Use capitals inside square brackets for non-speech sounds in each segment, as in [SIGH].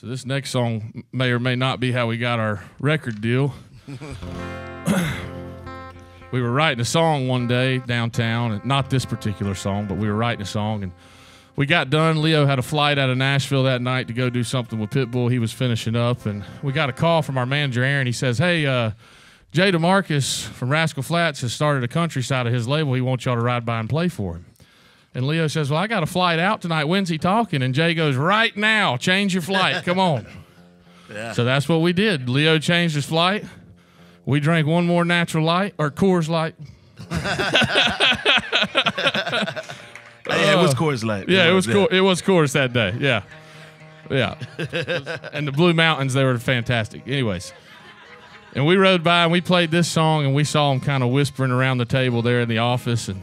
So this next song may or may not be how we got our record deal. [LAUGHS] we were writing a song one day downtown, and not this particular song, but we were writing a song and we got done. Leo had a flight out of Nashville that night to go do something with Pitbull. He was finishing up, and we got a call from our manager Aaron. He says, "Hey, uh, Jay DeMarcus from Rascal Flatts has started a country side of his label. He wants y'all to ride by and play for him." And Leo says, Well, I got a flight out tonight. When's he talking? And Jay goes, Right now, change your flight. Come on. [LAUGHS] yeah. So that's what we did. Leo changed his flight. We drank one more natural light or Coors Light. [LAUGHS] yeah, it was uh, Coors Light. Yeah, it was cool. It was Coors that day. Yeah, yeah. [LAUGHS] and the Blue Mountains, they were fantastic. Anyways, and we rode by and we played this song and we saw him kind of whispering around the table there in the office and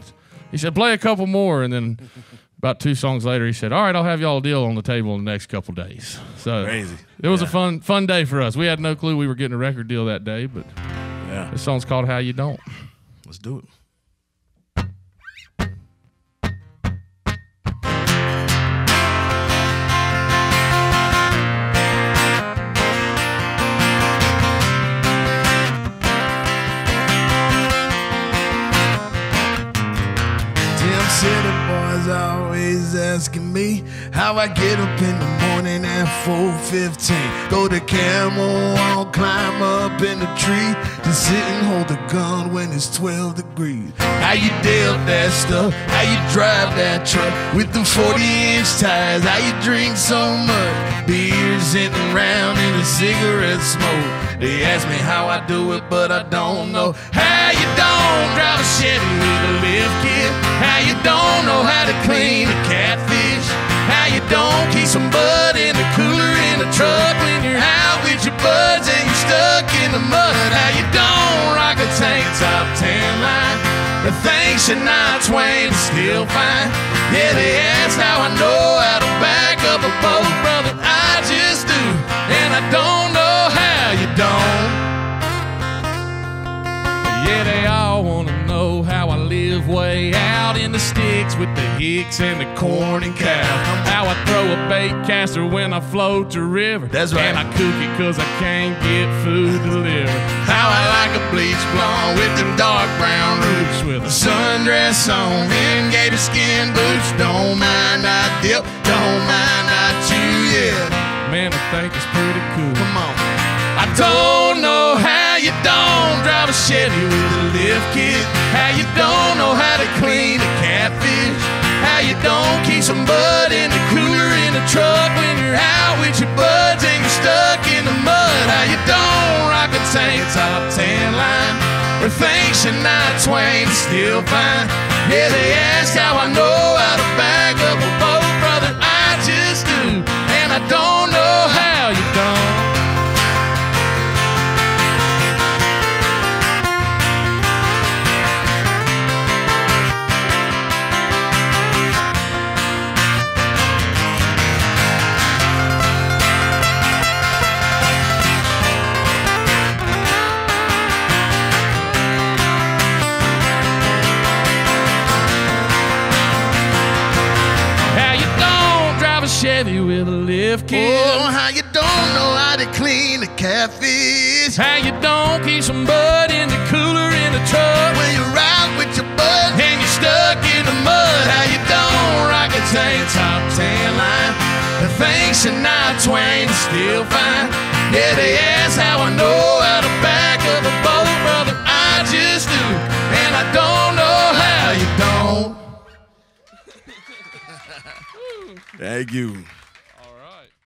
he said, play a couple more. And then [LAUGHS] about two songs later, he said, all right, I'll have y'all a deal on the table in the next couple days. So Crazy. it was yeah. a fun, fun day for us. We had no clue we were getting a record deal that day, but yeah. this song's called How You Don't. Let's do it. Always asking me how I get up in the morning at 4:15. Go to Camel, I'll climb up in the tree to sit and hold a gun when it's 12 degrees. How you deal that stuff? How you drive that truck with the 40-inch tires? How you drink so much beer sitting around in a cigarette smoke? They ask me how I do it, but I don't know. How you don't mud? How you don't rock a tank top tan line? The thing Shania Twain is still fine. Yeah, they ask how I know how to back up a boat, brother. I just do, and I don't know how you don't. Yeah, they all wanna know how I live way out in the sticks with the hicks and the corn and cow. How I throw a bait caster when I float the river. That's right. And I cook it cause I can't get food delivered. How I like a bleach blonde with them dark brown roots with a sundress on and gator skin boots. Don't mind I dip, don't mind I chew, yeah. Man, I think it's pretty cool. Come on. I don't know how you don't drive a Chevy with a lift kit. How you don't you don't keep some bud in the cooler in the truck when you're out with your buds and you're stuck in the mud. How you don't rock a tank top tan line or think Shania Twain is still fine. Yeah, they ask how I know how to back Chevy with a lift kit. Oh, how you don't know how to clean a catfish. How you don't keep some bud in the cooler in the truck. When you're out with your bud and you're stuck in the mud. How you don't rock a tank top tan line. The thing Shania Twain is still fine. Yeah, they ask how I know how to back up a boat, brother. I just do,